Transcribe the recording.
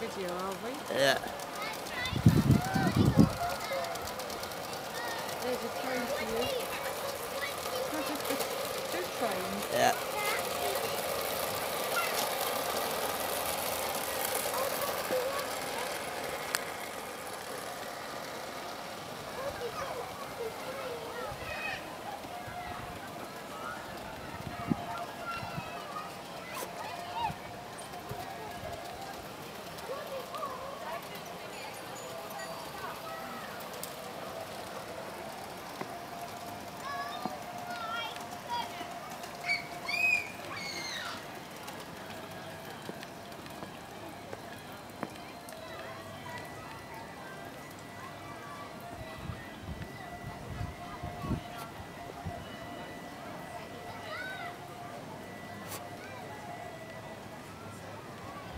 video, are we? Yeah.